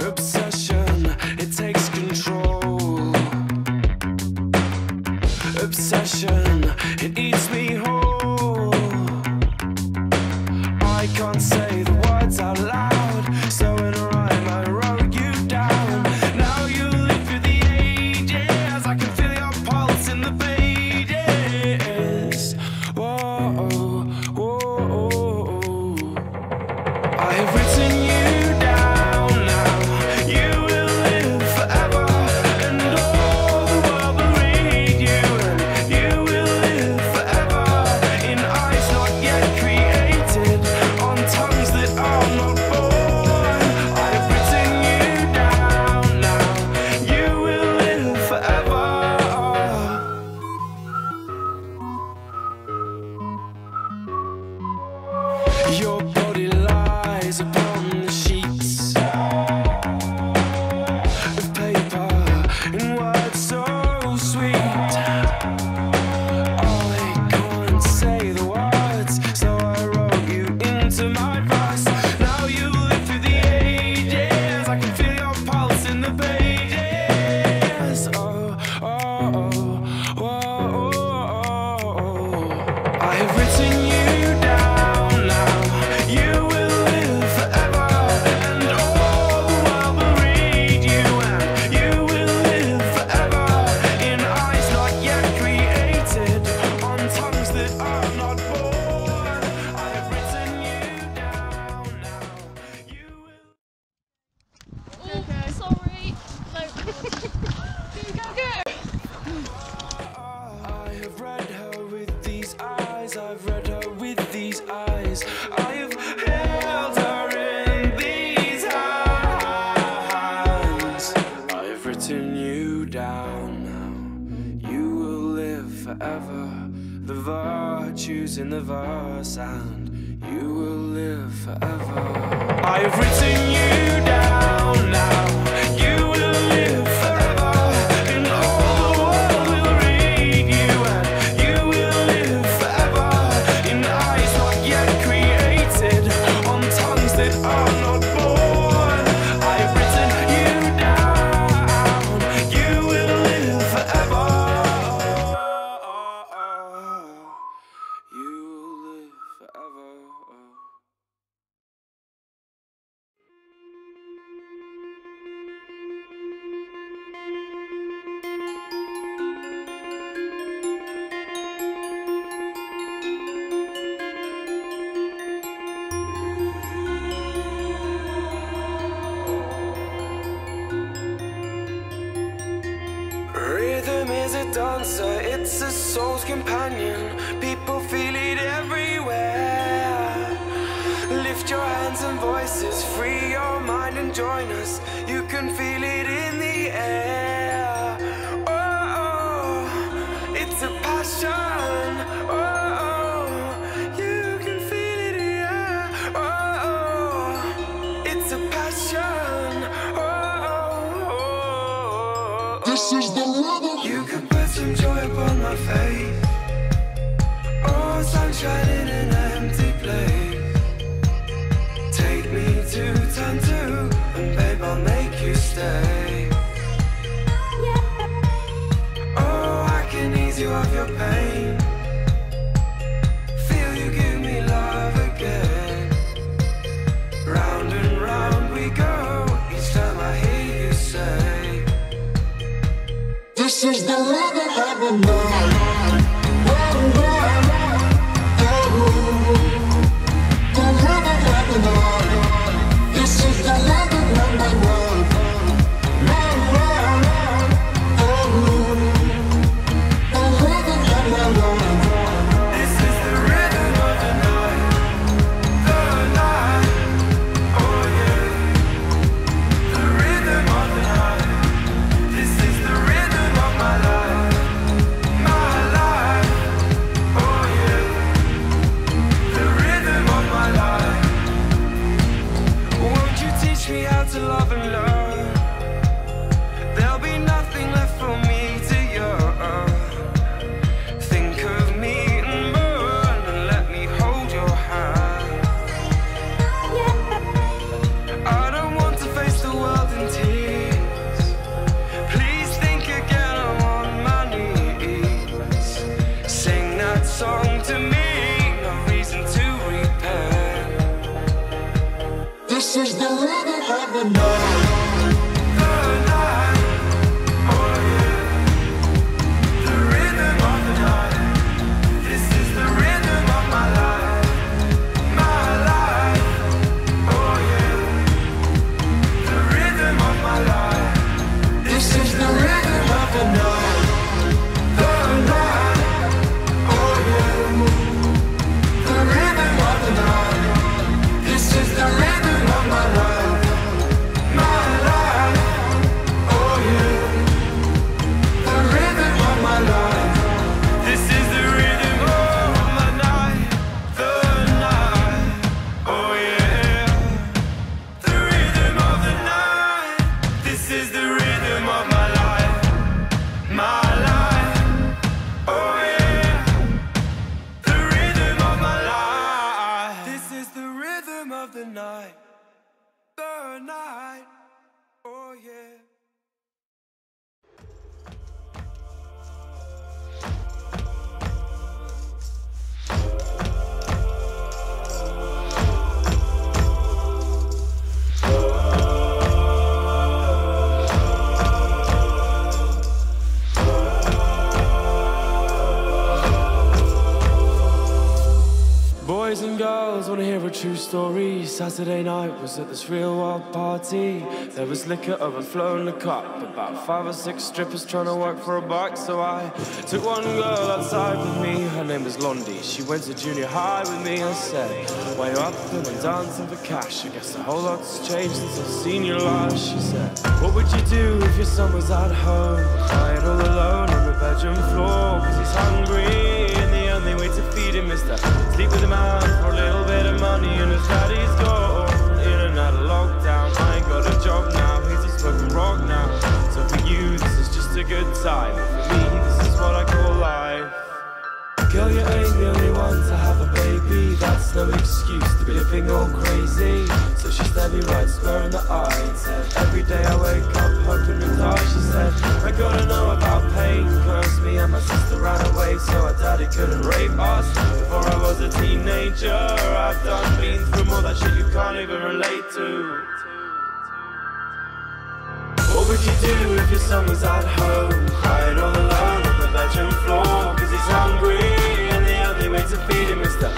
Oops. Your issues in the vast, sound, you will live forever. I have written you. dancer, it's a soul's companion. People feel it everywhere. Lift your hands and voices, free your mind and join us. You can feel it in the air. This is the rhythm. You can put some joy upon my face. Oh, sunshine in an empty place. Take me to turn two, and babe, I'll make you stay. Oh, I can ease you of your pain. This is the love of heaven. This is the girls wanna hear a true story. Saturday night was at this real wild party. There was liquor overflowing the cup. About five or six strippers trying to work for a buck. So I took one girl outside with me. Her name was Londi. She went to junior high with me. I said, Why you up and dancing for cash? I guess a whole lot's changed since I've seen your last. She said, What would you do if your son was at home? Crying all alone on the bedroom floor. Cause he's hungry and the only way to feed him is to sleep with a man So she stared me right square in the eye said, Every day I wake up hoping to die. She said, I gotta know about pain. Cause me and my sister ran away so our daddy couldn't rape us. Before I was a teenager, I've done been through more that shit you can't even relate to. What would you do if your son was at home, crying all alone on the bedroom floor? Cause he's hungry, and the only way to feed him is to